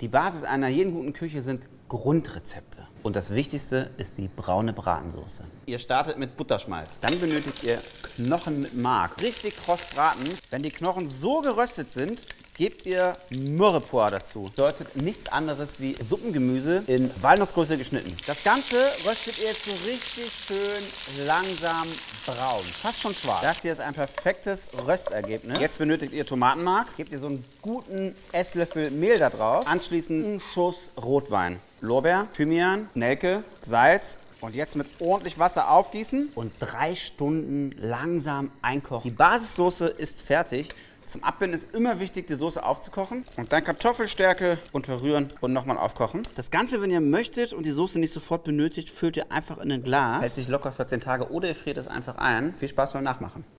Die Basis einer jeden guten Küche sind Grundrezepte. Und das Wichtigste ist die braune Bratensoße. Ihr startet mit Butterschmalz. Dann benötigt ihr Knochen mit Mark. Richtig kross braten. Wenn die Knochen so geröstet sind, gebt ihr Myrrhepois dazu. Bedeutet nichts anderes wie Suppengemüse in Walnussgröße geschnitten. Das Ganze röstet ihr jetzt so richtig schön langsam braun. Fast schon schwarz. Das hier ist ein perfektes Röstergebnis. Jetzt benötigt ihr Tomatenmark. Gebt ihr so einen guten Esslöffel Mehl da drauf. Anschließend einen Schuss Rotwein. Lorbeer, Thymian, Nelke, Salz und jetzt mit ordentlich Wasser aufgießen und drei Stunden langsam einkochen. Die Basissoße ist fertig. Zum Abbinden ist immer wichtig, die Soße aufzukochen und dann Kartoffelstärke und verrühren und nochmal aufkochen. Das Ganze, wenn ihr möchtet und die Soße nicht sofort benötigt, füllt ihr einfach in ein Glas. Hält sich locker 14 Tage oder ihr friert es einfach ein. Viel Spaß beim Nachmachen.